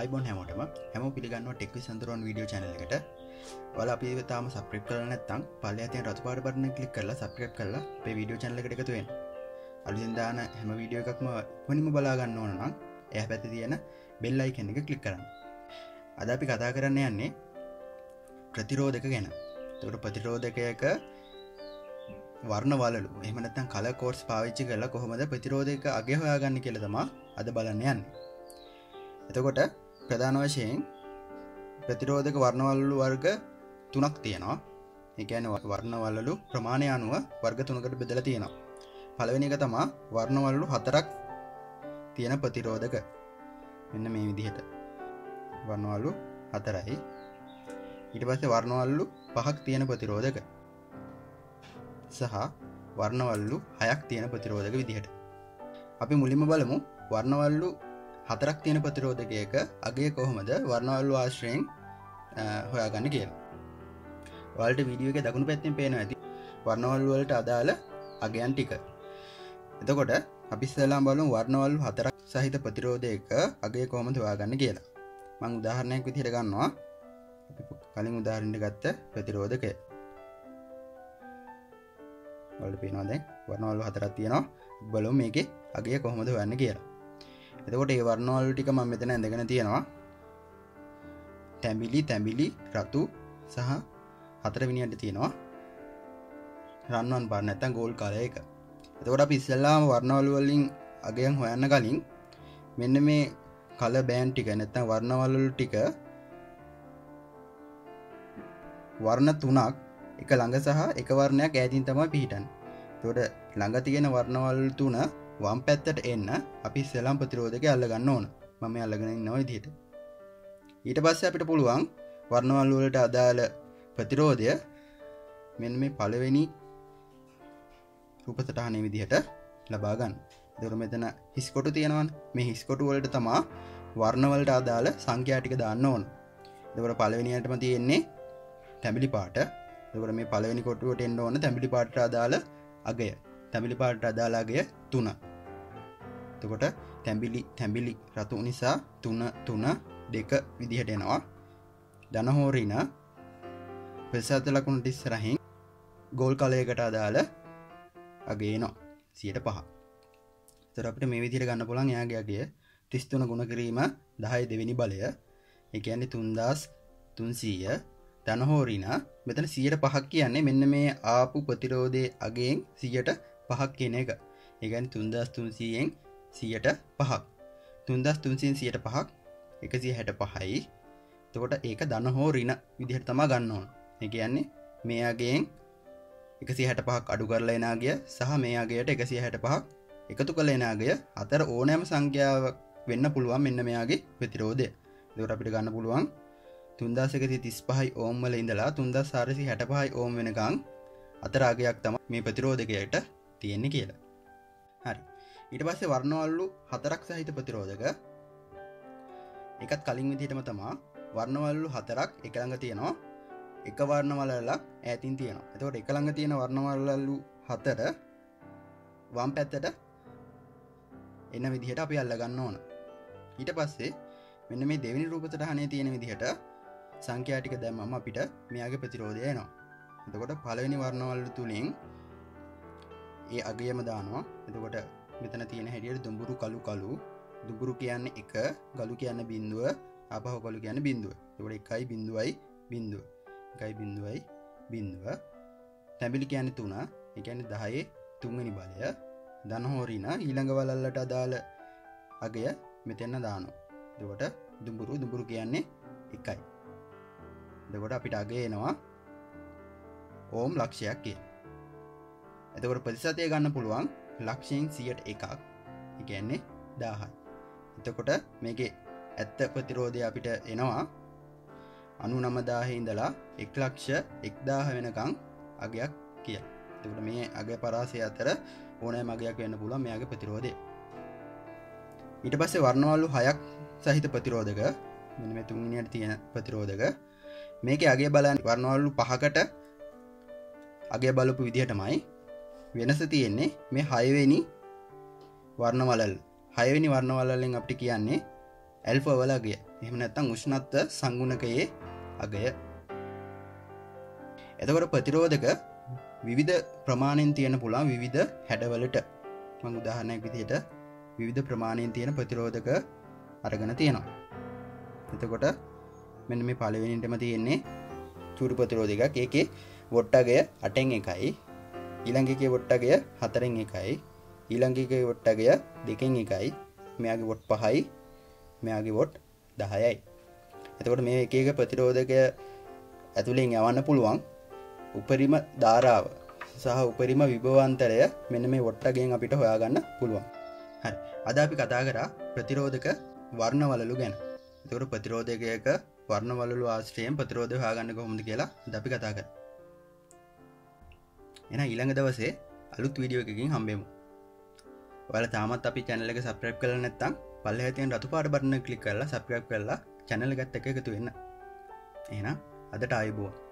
අයිබොන් හැමෝටම. හැම පිළිගන්න ටෙක්වි සඳරුවන් වීඩියෝ චනල එකට. වල අපි තාම සප්‍රිප් කරන ඇත්තම් පල ඇතිය රතුපාට බරන කලික් කරලා සප්‍රප් කරලා පේ වීඩියෝ චනල එකට එකතුවෙන් අලුසින්දාන හැම වීඩියෝ එකක්ම හොනිම බලාගන්න ඕන නම් එය පැති තියෙන බෙල්ලයි කෙනෙක කලික් කරන්න. අද අපි කතා කරන්න යන්නේ ප්‍රතිරෝධක ගැන. තොට ප්‍රතිරෝධකයක වර්ණ වලු එමනත්තන් කල කෝර්ස් පාවිච්චි කරලා කොහොමද ප්‍රතිරෝධක අගේ හොයාගන්න කෙළතමා අද බලන්න යන්න. එතකොට ප්‍රධාන වශයෙන් ප්‍රතිරෝධක වර්ණවල්ලු වර්ග තුනක් තියෙනවා. එකන වර්ණවල්ලු ප්‍රමාණය අනුව වර්ග තුනකට බෙදල තියෙනවා. පළවෙනි එක තමා වර්ණවල්ලු හතරක් තියෙන ප්‍රතිරෝධක. මෙන්න මේ විදිහට. වර්ණවල්ලු හතරයි. ඊට පස්සේ වර්ණවල්ලු පහක් තියෙන ප්‍රතිරෝධක සහ වර්ණවල්ලු හයක් තියෙන ප්‍රතිරෝධක විදිහට. අපි මුලින්ම බලමු වර්ණවල්ලු හතරක් තියෙන ප්‍රතිරෝධකයක අගේ කොහොමද වර්ණවල්ලු ආශ්‍රයෙන් හොයාගන්න කියල. වල්ට විඩියෝ එක දකුණු පැත්තිෙන් පේන ඇති වර්ණවල්වලට අදාළ අගයන් ටික. එතකොට අපිස්සලාම් බලු වර්ණවල්ලු හතරක් සහිත ප්‍රතිරෝධයක අගේ කොහොමද හොයාගන්න කියලා. මං උදාහරණයක් විතිර ගන්නවා. කලින් උදාහරණට ගත්ත ප්‍රතිරෝධකය. වලට පේනවාද වර්ණවල්ලු හතරත් තියෙනවා. බලු මේක අගේ කොහොමද වන්න කියලා. එතකොට ඒ වර්ණවල් ටික ම මෙතන ඇඳගෙන තියෙනවා. තැඹිලි තැඹිලි රතු සහ හතර විනිට තියෙනවා. රන්වන් පරණ ඇතන් ගෝල් කාලය එක. එතකොට පිස්සල්ලාම වර්ණවලුවලින් අගයන් හොයන්න කලින් මෙන්න මේ කල බෑන් ටික නැත්තම් වර්ණවල්ලු ටික වර්ණ තුනක් එක ළඟ සහ එක වර්ණයක් ඇතින් තම පිහිටන් තොට ළඟ තියෙන වර්ණවල් තුන වම් පැත්තට එන්න අපි සෙලම් ප්‍රතිරෝධක අල්ලගන්න ඕන. මම අල්ලගෙන නොව දිට ඊට පස්ස අපිට පුළුවන් වර්ණවල්ලුවලට අදාළ ප්‍රතිරෝධය මෙ මේ පළවෙනි රූපසටහන විදිහට ලබාගන්න දොර මෙතන හිස්කොටු තියෙනවන්. මේ හිස්කොටු වලට තමා වර්ණවලට අදාළ සංඛ්‍යාටික දාන්න ඕන. දවර පළවෙනියටම තියෙන්නේ තැමිලි පාට. දවර මේ පළවෙනි කොටුවට එන්න ඕන තැමිලි පාට අදාළ අගය. තැමිලි පාට අදාලාගේ තුන. තකොට තැම්බිලි තැම්බිලි රතු නිසා තුන තුන දෙක විදිහට එනවා. දනහෝරීන පෙසාත ලකුණු ටිස්සරහින් ගෝල් කලයකට අදාළ අගේ නවා සියට පහ. තරපට මේ විදිර ගන්න පුළන් යාගේගේ තිස්තුන ගුණ කිරීම දහයි දෙවෙනි බලය. එකන්නේ තුන්දස් තුන්සීය. ධනහෝරීන මෙතන සියට පහක් කියන්නේ මෙන්න මේ ආපු ප්‍රතිරෝධය අගෙන් සියට පහක් කියන එක. ඒගැන් තුන්දස් තුන්සීයෙන් සියට පහක්. තුන්දස් තුන්සින් සියට පහක් එකසි හැට පහයි. තකොට ඒක දන්න හෝ රින විදිහට තමා ගන්න ඕන. එක කියන්නේ මේයාගෙන් එකසි හැට පහක් අඩු කරලා එනාගිය සහ මේයාගේයට එකසි හැට පහක් එකතු කළ එනාගය අතර ඕනෑම සංඛ්‍යාව වෙන්න පුළුවන් මෙන්න මෙයාගේ ප්‍රතිරෝධය. දවට අපිට ගන්න පුළුවන් තුන්දාසකති තිස් පහයි ඕම්මල ඉඳලා තුන්දස් සාරසි හැට පහයි ඕම් වෙනකං අතරාගයක් තම මේ ප්‍රතිරෝධකයට තියෙන්නේ කියලා. හරි. ඊට පස්සේ වර්ණවල්ලු හතරක් සහිත ප්‍රතිරෝධක. එකත් කලින් විදිහටම තමා. වර්ණවල්ලු හතරක් එකළඟ තියෙනවා. එක වර්ණවලලක් ඇතින් තියෙනවා. එතකොට එකළඟ තියෙන වර්ණවල්ලු හතර වම් පැත්තට එන්න විදිහට අපි අල්ලගන්න ඕන. ඊට පස්සේ මෙන්න මේ දෙවිනි රූපතට හනේ තියෙන විදිහට සංඛ්‍යාටික දැම්මම අපිට මෙයාගේ ප්‍රතිරෝධය නවා එතකොට පළවෙනි වර්ණවල්ලු තුළින් ඒ අගයම දානවා. එතකොට මෙතන තියෙන හැටියට දුඹුරු කලු කලු දුබුරු කියන්න එක ගලු කියන්න බින්දුව අපහු කලු කියන්න බින්දුව එකට එකයි බින්දුවයි බින්දුව එකයි බින්දුවයි බින්දුව තැබිලි කියන්න තුන එකැන දහයේ තුන්ගනි බලය. දනහෝරීන ඊළඟ වලල්ලට අදාළ අගය මෙතෙන්න දානු දෙකොට දුඹුරු දුඹුරු කියන්නේ එකයි. දෙකොට අපිට අගේ එනවා ඕම් ලක්ෂයක් කිය එතකොට ප්‍රතිසතය ගන්න පුළුවන් ලක්ෂයෙන් සියට එකක්. ඉගැන්නේ දාහයි එතකොට මේක ඇත්ත ප්‍රතිරෝධය අපිට එනවා. අනු නමදාහිඉඳලා එක් ලක්ෂ එක්දාහ වෙනකං අගයක් කිය එතකට මේ අග පරාසය අතර ඕනෑ මගයක් වෙන්න පුළුවන් මෙයාගේ ප්‍රතිරෝධය. ඊට පස්සේ වර්ණවල්ලු හයක් සහිත ප්‍රතිරෝධක මෙ තුන්ගනියට තියෙන ප්‍රතිරෝධක. මේක අගේ බලන් වර්ණවල්ලු පහකට අගේ බලපු විදිහටමයි. වෙනස තියෙන්නේ මේ හයවෙනි වර්ණවලල්. හයවෙනි වර්ණවලල්ලෙන් අපට කියන්නේ ඇල්ෆවලගේ එහෙම නැත්තං උෂ්ණත්ව සංගුණකයේ අගය. එතකොට ප්‍රතිරෝධක විවිධ ප්‍රමාණයෙන් තියෙන පුළා විවිධ හැඩවලට. මං උදාහරණයක් විදියට විවිධ ප්‍රමාණයෙන් තියෙන ප්‍රතිරෝධක අරගෙන තියෙනවා. එතකොට මෙන්න මේ පලවෙනිටම තියෙන්නේ චුරු ප්‍රතිරෝධකක් ඒකේ වොට්ටගය අටෙන් එකයි. ඊළඟගේ වොට්ටගය හතරෙන් එකයි. ඊළඟගේ වොට්ටගය දෙකෙන් එකයි. මෙයාගේ වොට් පහයි. මෙයාගේ වොට් දහයයි. එතකොට මේ එක එක ප්‍රතිරෝධකය ඇතුළෙන් යවන්න පුළුවන්. උපරිම ධාරාව සහ උපරිම විභවන්තරය මෙන්න මේ වොට්ටගෙන් අපිට හොයාගන්න පුළුවන්. හරි. අද අපි කතා කරා ප්‍රතිරෝධක වර්ණවලලු ගැන. තකට ප්‍රතිරෝධකයක වර්ණවලු ආශ්‍රයෙන් ප්‍රතිරෝධ හාගන්න කොහොමද කියලා දපි කතා කර එන ඊළඟ දවසේ අලුත් වීඩියෝ එකකින් හම්බෙමු. වල තාමත් අපි චැනලක සප්‍රප් කල නැත්තම් පල්ල ඇතියෙන් රතු පාට බරන්න කලික් කරලා සප්‍රප් කරලා චැනල ගත්ත එක එකතු වෙන්න. එන අදට අයිබෝවා